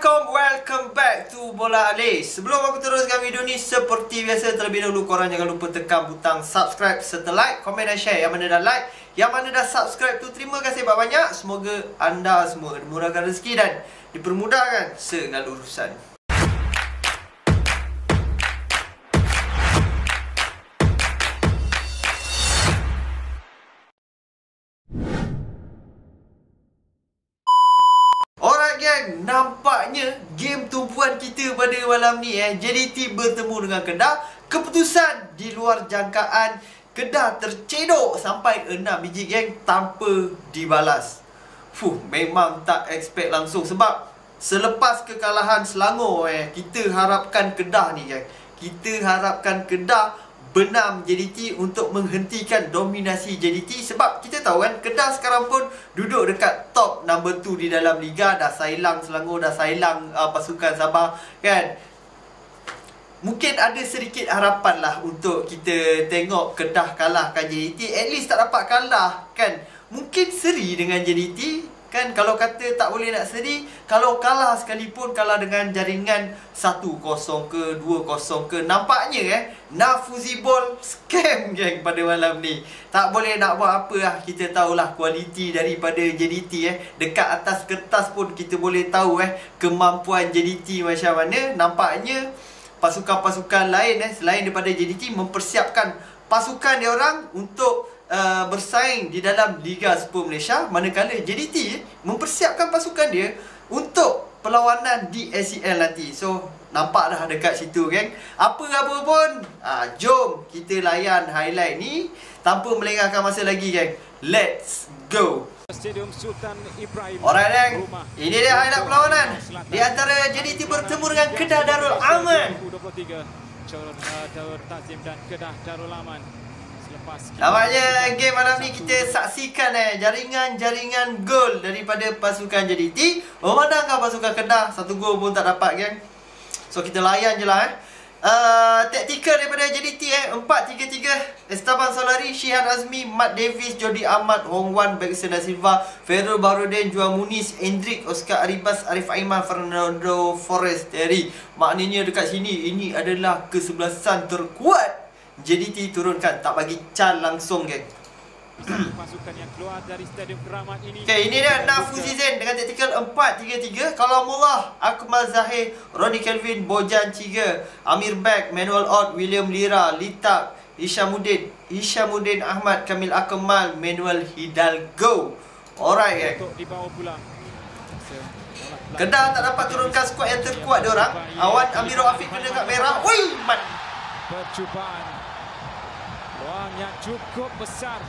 Assalamualaikum, welcome back to Bola Alis. Sebelum aku teruskan video ni Seperti biasa terlebih dahulu korang jangan lupa tekan butang subscribe Serta like, komen dan share. Yang mana dah like, yang mana dah subscribe tu Terima kasih banyak-banyak. Semoga anda semua dimurahkan rezeki dan Dipermudahkan segala urusan gang, nampaknya game tumpuan kita pada malam ni eh JDT bertemu dengan Kedah. Keputusan di luar jangkaan Kedah tercedok sampai 6 biji gang tanpa dibalas. Fuh, memang tak expect langsung sebab Selepas kekalahan Selangor eh Kita harapkan Kedah ni gang Kita harapkan Kedah benam JDT untuk menghentikan dominasi JDT sebab kita tahu kan Kedah sekarang pun duduk dekat top number 2 di dalam liga. Dah sailang Selangor dah sailang uh, pasukan Sabah kan? Mungkin ada sedikit harapan lah untuk kita tengok Kedah kalahkan JDT At least tak dapat kalah kan? Mungkin seri dengan JDT Kan kalau kata tak boleh nak seri Kalau kalah sekalipun Kalah dengan jaringan 1-0 ke 2-0 ke Nampaknya eh Nafuzi Ball scam geng pada malam ni. Tak boleh nak buat apa lah Kita tahulah kualiti daripada JDT eh. Dekat atas kertas pun kita boleh tahu eh Kemampuan JDT macam mana. Nampaknya Pasukan-pasukan lain eh Selain daripada JDT Mempersiapkan pasukan dia orang Untuk uh, bersaing di dalam Liga Super Malaysia manakala JDT mempersiapkan pasukan dia untuk perlawanan di ACL nanti. So nampak dah dekat situ geng. Apa-apa pun uh, jom kita layan highlight ni tanpa melengahkan masa lagi geng. Let's go. Stadium Sultan Ibrahim. Alright geng. Ini dia highlight perlawanan di antara JDT bertemu dengan Kedah Darul Aman. 23 Darul Tazim dan Kedah Darul Aman. Nampaknya game malam ni kita saksikan eh jaringan-jaringan gol daripada pasukan. JDT Memandangkan pasukan Kedah Satu gol pun tak dapat kan So kita layan je lah eh. Uh, Taktikal daripada JDT eh 4-3-3 Esteban Solari, Shihan Azmi, Matt Davis, Jody Ahmad, Hong Wan, Bergson da Silva Ferro Baruden, Juan Muniz, Hendrik, Oscar Aribas, Arif Aiman, Fernando Forrest Terry Maknanya dekat sini ini adalah kesebelasan terkuat JDT turunkan tak bagi Chan langsung geng. Pasukan yang keluar dari stadium keramat ini. Okey, ini dia Nafuzi Zain dengan taktikal 4-3-3. Kalau Mullah, Akmal Zahir, Ronnie Kelvin, Bojan Ciga, Amir Beck, Manuel Ott, William Lira, Litak, Ishamuddin, Ishamuddin Ahmad, Kamil Akmal, Manuel Hidalgo. Alright geng. Untuk dibawa pulang. Kedah tak dapat turunkan skuad yang terkuat dia orang. Awan Amirul Afiq kena kat merah. Woi, mat. Percubaan Peluang yang cukup besar.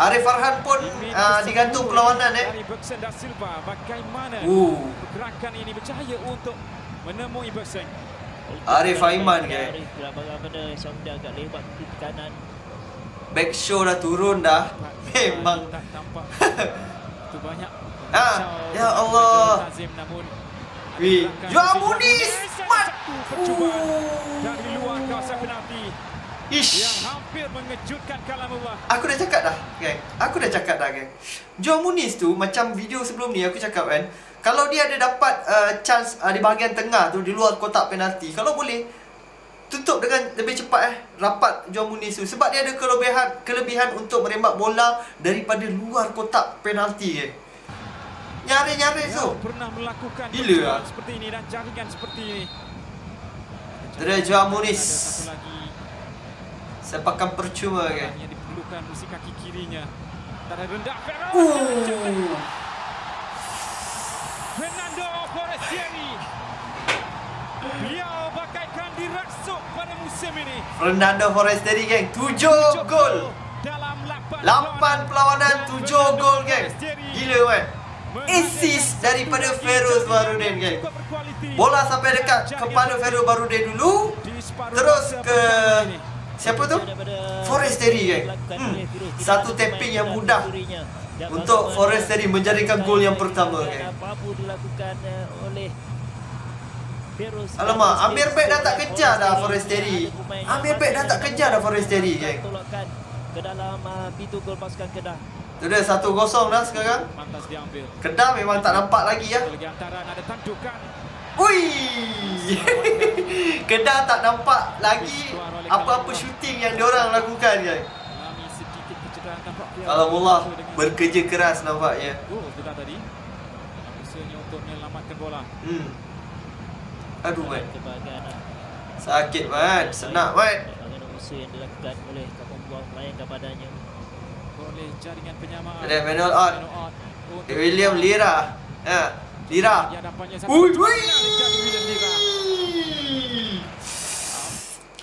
Arif Farhan pun uh, digantung perlawanan eh. Bergson dan Silva bagaimana uh. pergerakan ini bercahaya untuk menemui Bergson. Arif Aiman ke? Arif bagaimana Samda agak lebat di kanan. Back show dah turun dah. Memang tak tampak. Tu banyak. Ha, ya Allah. Wih, Joao Muniz. Mat. Dari luar kawasan penalti. Ish. Yang hampir mengejutkan kalam Allah. Aku dah cakap dah, geng. Aku dah cakap dah, geng. Joe Muniz tu macam video sebelum ni aku cakap kan, kalau dia ada dapat uh, chance uh, di bahagian tengah tu di luar kotak penalti, kalau boleh tutup dengan lebih cepat eh rapat Joe Muniz tu sebab dia ada kelebihan kelebihan untuk merembak bola daripada luar kotak penalti, geng. Nyari-nyari tu. Pernah melakukan Gila lah. seperti ini dan jaringan seperti ini. Dari Joe Muniz. Sepakan percuma kan? Yang diperlukan mesti kaki kirinya. Tak ada rendah Ferro uh. Fernando Forestieri. Beliau bagaikan dirasuk pada musim ini. Fernando Forestieri geng. 7 gol dalam 8 perlawanan 7 gol geng. Gila kan Assist daripada Feroz Barudin geng. Bola sampai dekat kepala Feroz Barudin dulu. Terus ke Siapa tu? Forest Terry kan? Hmm. Satu tapping yang mudah untuk Forest Terry menjadikan gol yang pertama kan? Alamak, Amir Beck dah tak kejar dah Forest Terry Amir Beck dah tak kejar dah Forest Terry kan? Ke dalam pintu gol pasukan Kedah dah 1-0 dah sekarang. Kedah memang tak nampak lagi ya. Lagi antara ada tandukan. Ui! Kedah tak nampak lagi apa-apa shooting yang diorang lakukan kan. Dia. Alhamdulillah Dengan berkerja keras nampaknya. Gol Kedah tadi. Usahanya untuk menyelamatkan bola. Hmm. Aduh. Kebahagiaan Sakit man. Senak. Bagaimana usaha yang dilakukan oleh kapal buang pelayan kepadanya Oleh jaringan penyamaan. Ada manual out. Untuk- Eh, William Lira. Ha. Lira. Ui.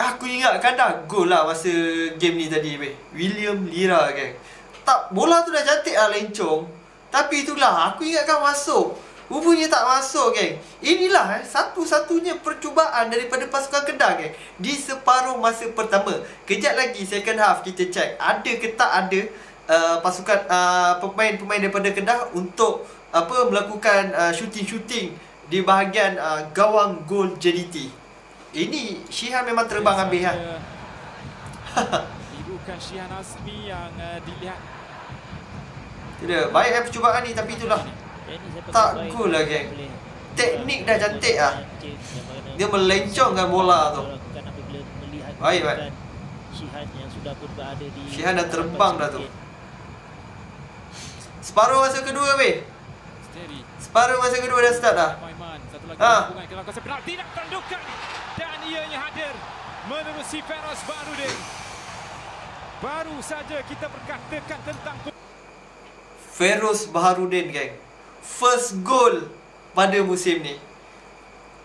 Aku ingatkan dah gol lah masa game ni tadi weh. William Lira kan. Tak bola tu dah cantik lah lencong. Tapi itulah aku ingatkan masuk. Rupanya tak masuk geng. Inilah eh satu-satunya percubaan daripada pasukan Kedah geng di separuh masa pertama. Kejap lagi second half kita check ada ke tak ada uh, pasukan uh, pemain-pemain daripada Kedah untuk apa melakukan uh, shooting-shooting di bahagian uh, gawang gol JDT. Ini Syihan memang terbang habis lah. Bukan Syihan Azmi yang uh, dilihat Tidak, baik eh percubaan ni tapi itulah. Tak gol lah, geng. Teknik dah cantik ah. Dia melencongkan bola tu. Baik, kedudukan Syihan yang sudah pun berada di Syihan dah terbang dah tu. Separuh masa kedua weh. Separuh masa kedua dah start dah. Ha. hubungan ke lakukan penalti Tidak tandukan Dan ianya hadir Menerusi Feroz Barudin Baru saja kita berkatakan tentang Feroz Baharudin geng. First goal pada musim ni.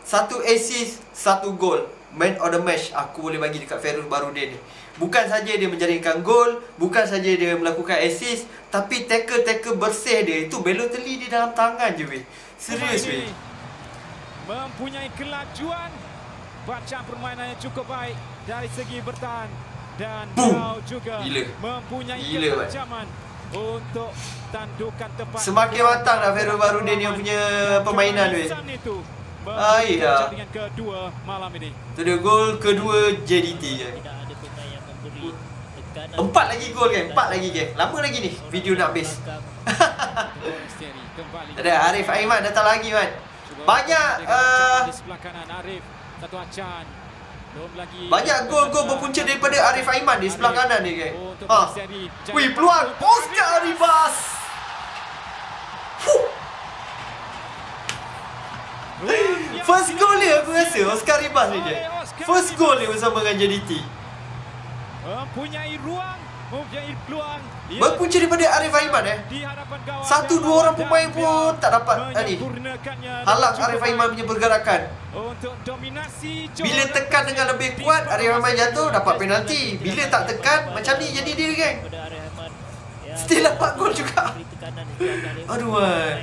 Satu assist, satu gol. Man of the match aku boleh bagi dekat Feroz Baharudin ni. Bukan saja dia menjaringkan gol, bukan saja dia melakukan assist, tapi tackle-tackle bersih dia itu Balotelli di dalam tangan je weh. Serius weh. Mempunyai kelajuan Bacaan permainan yang cukup baik Dari segi bertahan Dan Boom. juga Gila. Mempunyai Gila, Mat. ketajaman Untuk tandukan tepat Semakin matang dah Feroz Baharudin yang punya permainan weh. Itu dah. Jaringan kedua malam ini Tu dia gol kedua JDT je. Tekanan Empat lagi gol geng, empat lagi geng. Lama lagi ni video nak habis. Ada Arif Aiman datang lagi man. Cuba Banyak uh, di sebelah kanan Arif satu acan belum lagi banyak gol-gol berpunca daripada Arif Aiman di sebelah kanan ni geng. Untuk Ha. Wih peluang Oscar Ribas. First goal dia aku rasa Oscar Ribas ni je. First goal dia bersama dengan JDT. mempunyai ruang mempunyai peluang Dia Berpunca daripada Arif Aiman eh. di hadapan gawang Satu dua orang pemain dia pun tak dapat ni. menyempurnakannya Halang Arif Aiman punya pergerakan. untuk dominasi Bila tekan dengan lebih kuat Arif Aiman jatuh dapat penalti. Bila tak tekan macam ni jadi dia geng. yang Still dapat gol juga. Aduh, man.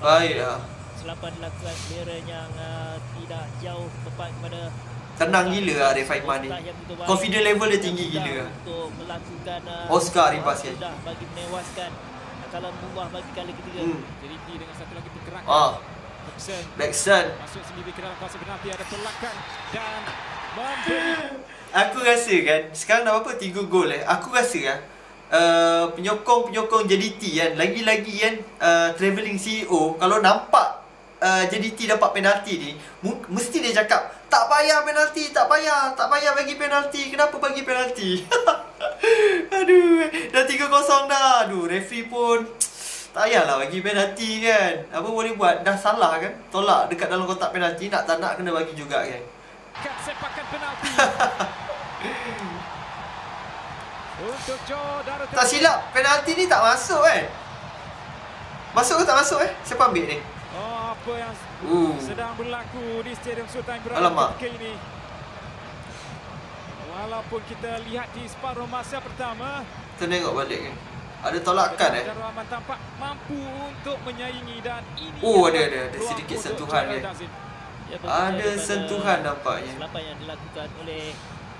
Pemain, lah. Selapan dilakukan clearance yang uh, tidak jauh tepat kepada Tenang gila Arif Aiman ni. Confident level dia tinggi gila. Untuk melakukan uh, Oscar Ribas kan? Sudah bagi menewaskan kalau membuah bagi kali ketiga. Hmm. jadi dengan satu lagi pergerakan Ah, Jackson Blackson. masuk sendiri ke dalam kawasan penalti ada tolakan dan memberi Aku rasa kan sekarang dah berapa 3 gol eh. Aku rasa kan uh, penyokong-penyokong JDT kan lagi-lagi kan uh, travelling CEO kalau nampak uh, JDT dapat penalti ni mesti dia cakap tak payah penalti, tak payah, tak payah bagi penalti. Kenapa bagi penalti? Aduh, dah 3-0 dah. Aduh, referee pun tak payahlah bagi penalti kan. Apa boleh buat? Dah salah kan? Tolak dekat dalam kotak penalti. Nak tak nak kena bagi juga kan. sepakan penalti untuk Joe Darul Tak silap, penalti ni tak masuk kan? Masuk ke tak masuk eh? Siapa ambil ni? Apa yang Uh. sedang berlaku di Stadium Sultan Ibrahim Alamak. ketika ini. Walaupun kita lihat di separuh masa pertama, Kita tengok balik kan? Ada tolakan eh? Darul Rahman tampak mampu untuk menyaingi dan ini Oh, ada, ada, ada sedikit sentuhan dia. Ya, Ada sentuhan nampaknya. Selapan yang dilakukan oleh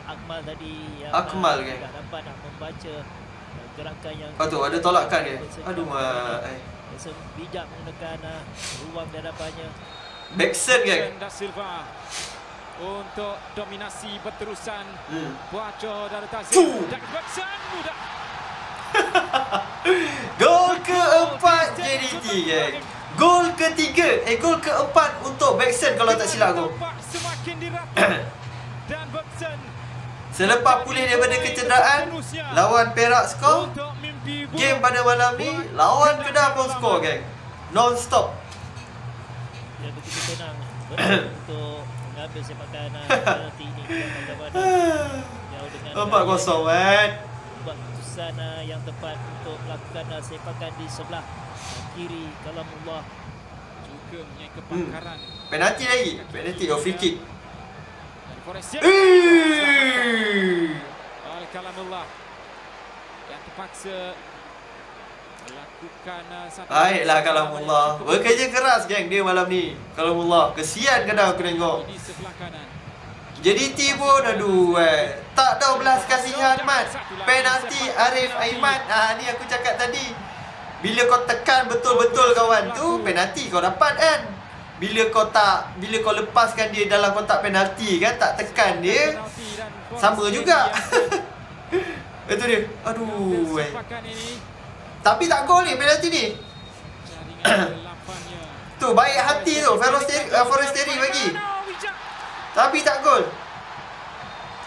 Akmal tadi yang Akmal kan? dapat nak membaca uh, gerakan yang tu ada tolakan dia. Aduh, mak. Biasa bijak menggunakan uh, ruang di hadapannya Backson kan? Da Silva untuk dominasi berterusan Hmm. Buaco Darul Fuh. Tazim dan Jackson mudah Gol keempat JDT geng. Gol ketiga, eh gol keempat untuk Baxen kalau tak silap aku. Semakin. Dan Selepas pulih daripada kecederaan, lawan Perak skor. Game pada malam ni, lawan Kedah pun skor geng. Non-stop. Dia begitu tenang untuk mengambil sepakan penalti ini bagaimana jauh dengan 4-0 man. buat keputusan uh, yang tepat untuk melakukan sepakan di sebelah kiri kalamullah juga mempunyai kepakaran. Penalti lagi. Penalti oh free kick. Dan Forestier. Eh. Oleh Kalamullah. Yang terpaksa melakukan uh, satu Baiklah Kalamullah. Bekerja keras geng dia malam ni. Kalamullah. Kesian kadang aku tengok. Di sebelah kanan. JDT pun aduh eh. Tak tahu belas kasihan mat. Penalti Arif Aiman. Ah ni aku cakap tadi. Bila kau tekan betul-betul kawan tu, penalti kau dapat kan. Bila kau tak bila kau lepaskan dia dalam kotak penalti kan, tak tekan dia, sama juga. Itu dia. Aduh eh. Tapi tak gol ni penalti ni. Tu baik hati tu Forestieri uh, Forestieri bagi. Tapi tak gol.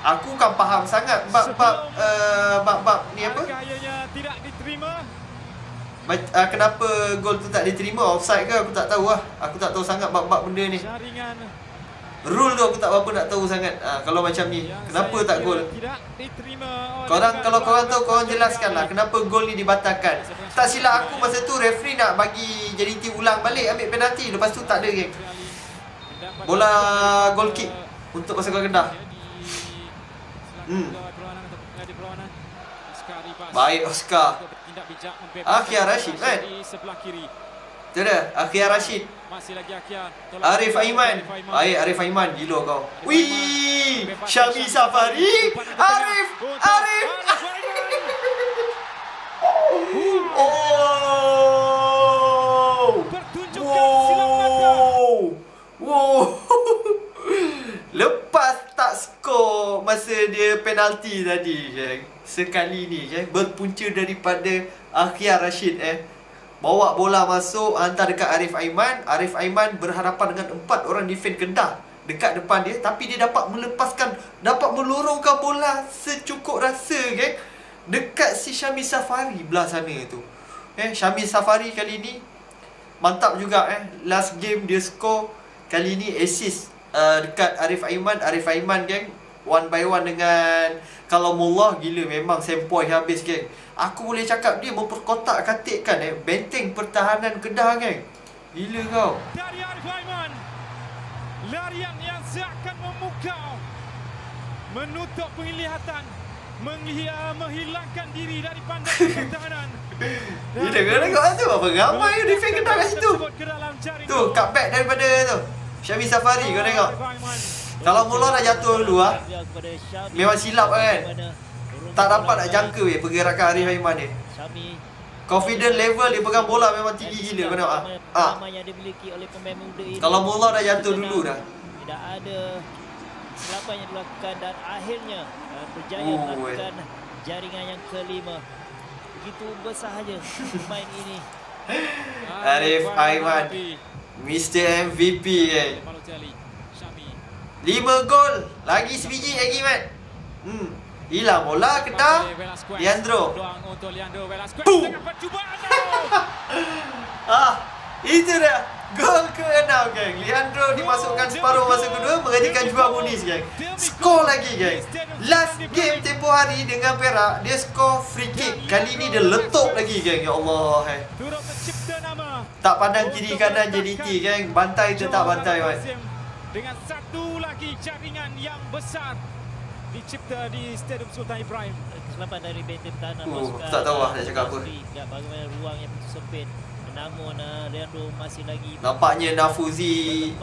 Aku kan faham sangat bab bab uh, bab bab ni apa? Tidak diterima. Uh, kenapa gol tu tak diterima offside ke aku tak tahu lah. Aku tak tahu sangat bab-bab benda ni. Jaringan Rule tu aku tak berapa nak tahu sangat. Uh, kalau macam ni, kenapa tak gol? Korang kalau korang tahu korang jelaskan lah kenapa gol ni dibatalkan. Tak silap aku masa tu referee nak bagi JDT ulang balik ambil penalti lepas tu tak ada geng. Bola goal kick untuk pasukan Kedah. Hmm. Baik. Oscar. Akhir Rashid, kan? Di sebelah kiri. Tu dia, Akhir Rashid. Masih lagi. Tolak Arif Aiman. Baik Arif Aiman gila kau. Wih, Syami Safari. Arif, Arif. Oh. Pertunjukan. Wow. Wow. Lepas tak skor masa dia penalti tadi. Sekali ni, berpunca daripada Akhir Rashid eh. Bawa bola masuk hantar dekat Arif Aiman. Arif Aiman berhadapan dengan empat orang defend Kedah dekat depan dia tapi dia dapat melepaskan dapat melorongkan bola secukup rasa geng dekat si Syami Safari belah sana tu. Eh Syami Safari kali ni Mantap juga eh Last game dia score Kali ni assist uh, Dekat Arif Aiman Arif Aiman geng One by one dengan Kalau Mullah gila memang sempoi habis geng Aku boleh cakap dia memperkotak katikkan eh Benteng pertahanan Kedah geng Gila kau Dari Arif Aiman. Larian yang seakan memukau. Menutup penglihatan. Menghia, menghilangkan diri dari pandangan pertahanan. Gila kau tengok tu Apa ramai yang defend Kedah kat situ Tu cutback daripada tu Syami Safari kau tengok. Kalau Mullah dah jatuh dulu ah Syami. Memang silap kan? Tak bola dapat nak jangka weh Pergerakan Arif Aiman ni Confident level dia pegang bola memang tinggi gila kau tengok ah. ah. Pengalaman yang dimiliki oleh pemain muda ini. Kalau Mullah dah jatuh dulu dah. Tidak ada kesilapan yang dilakukan dan akhirnya uh, berjaya Oh, melakukan jaringan yang kelima. Begitu bersahaja pemain ini. Arif Aiman. Mr MVP eh. Balotelli. Syami. 5 gol. Lagi sebiji lagi Mat. Hmm. Hilang bola Velasquez. Leandro. Boom. Ah, itu dia. Gol ke-6 geng. Leandro dimasukkan separuh masa kedua menghentikan Juan Muniz geng. Skor lagi geng. Last game tempoh hari dengan Perak dia skor free kick. Kali ni dia letup lagi geng. Ya Allah eh. Tak pandang kiri kanan JDT geng. Bantai tetap bantai Mat. Dengan satu lagi jaringan yang besar dicipta di Stadium Sultan Ibrahim. Kesilapan dari benteng pertahanan Oh, pasukan tak tahu lah nak cakap apa. Tak bagaimana ruang yang begitu sempit. Namun uh, Leandro masih lagi Nampaknya Nafuzi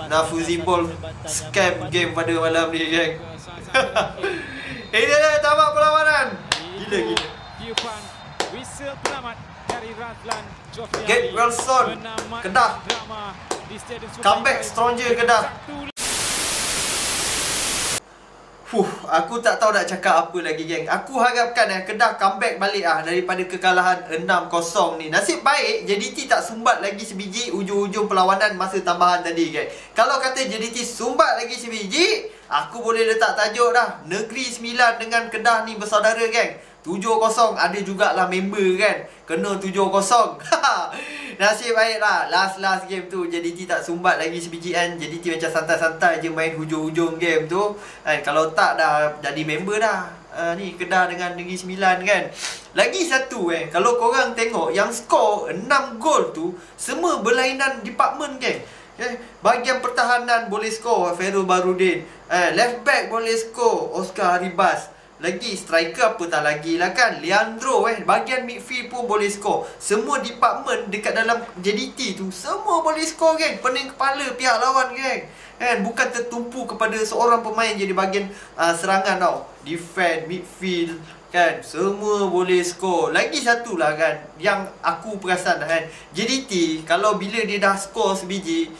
Nafuzi Ball scam game pada malam ni geng. Eh dia dah tamat perlawanan. Gila gila. Tiupan whistle penamat dari Radlan Ali Wilson, Kedah. Comeback stronger Kedah. Fuh, aku tak tahu nak cakap apa lagi geng. Aku harapkan eh Kedah comeback balik ah daripada kekalahan 6-0 ni. Nasib baik JDT tak sumbat lagi sebiji ujung-ujung perlawanan masa tambahan tadi geng. Kalau kata JDT sumbat lagi sebiji, aku boleh letak tajuk dah. Negeri Sembilan dengan Kedah ni bersaudara geng. 7-0 ada jugalah member kan. Kena 7-0. Nasib baik lah Last-last game tu JDT tak sumbat lagi sebiji kan. JDT macam santai-santai je main hujung-hujung game tu. Kan? Kalau tak dah jadi member dah. Uh, Ni Kedah dengan Negeri Sembilan kan. Lagi satu eh Kalau korang tengok Yang skor 6 gol tu Semua berlainan department kan Eh, bahagian pertahanan boleh skor Ferul Barudin. Eh, Left back boleh skor Oscar Haribas lagi striker apa tak lagi lah kan? Leandro eh. Bahagian midfield pun boleh skor. Semua department dekat dalam JDT tu Semua boleh skor geng. Pening kepala pihak lawan geng. Kan Bukan tertumpu kepada seorang pemain Jadi bahagian uh, serangan tau. Defend, midfield Kan? Semua boleh skor. Lagi satu lah kan Yang aku perasan kan. JDT Kalau bila dia dah skor sebiji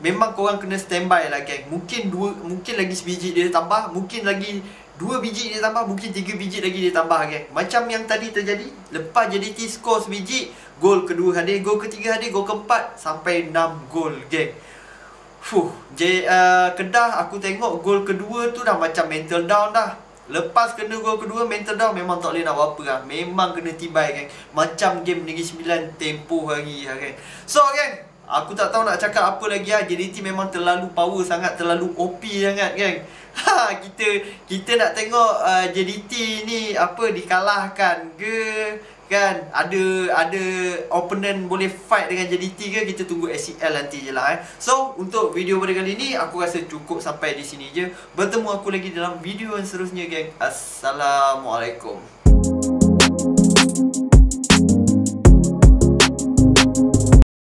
Memang korang kena standby lah geng. Mungkin dua Mungkin lagi sebiji dia tambah Mungkin lagi Dua biji dia tambah Mungkin tiga biji lagi dia tambah geng Macam yang tadi terjadi Lepas JDT skor sebiji Gol kedua hadir Gol ketiga hadir Gol keempat Sampai enam gol geng Fuh J, uh, Kedah aku tengok Gol kedua tu dah macam mental down dah. Lepas kena gol kedua Mental down memang tak boleh nak buat apa lah. Memang kena tibai geng Macam game Negeri Sembilan Tempoh hari lah geng So geng Aku tak tahu nak cakap apa lagi lah. JDT memang terlalu power sangat Terlalu OP sangat geng ha, kita kita nak tengok uh, JDT ni apa dikalahkan ke kan ada ada opponent boleh fight dengan JDT ke kita tunggu SCL nanti je lah eh. So untuk video pada kali ni aku rasa cukup sampai di sini je. Bertemu aku lagi dalam video yang seterusnya geng. Assalamualaikum.